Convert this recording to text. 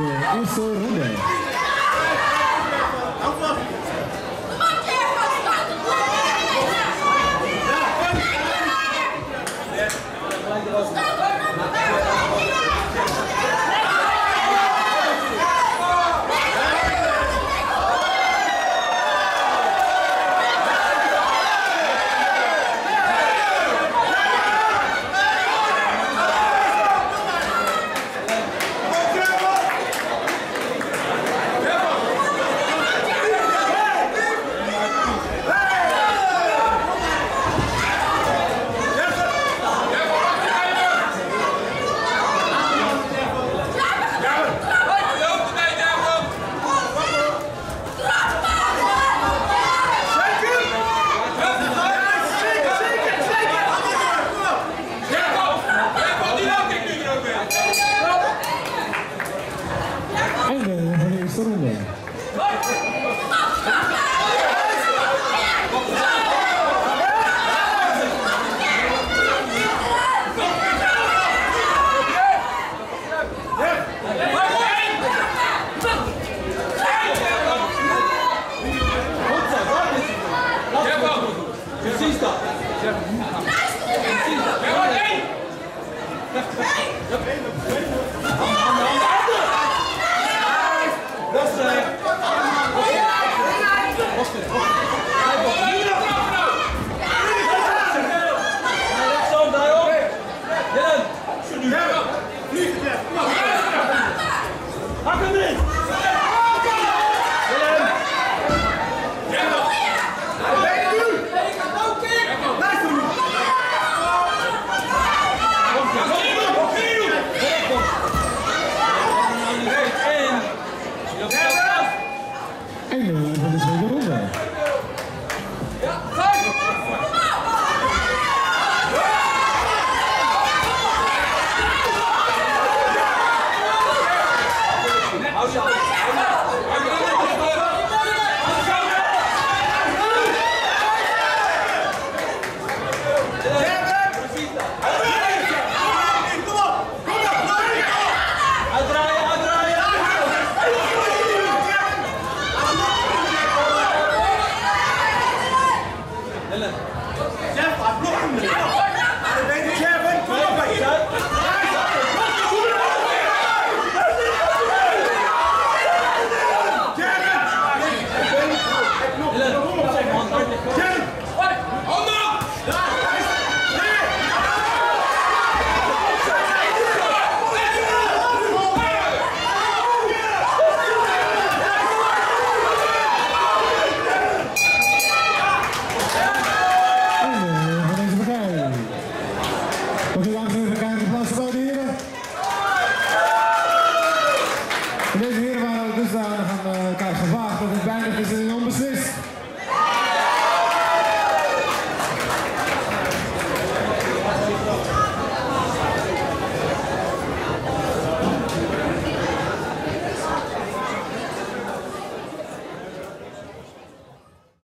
Yeah, so Ruben. сторони. En eh, de winnaar van de tweede ronde. Ja,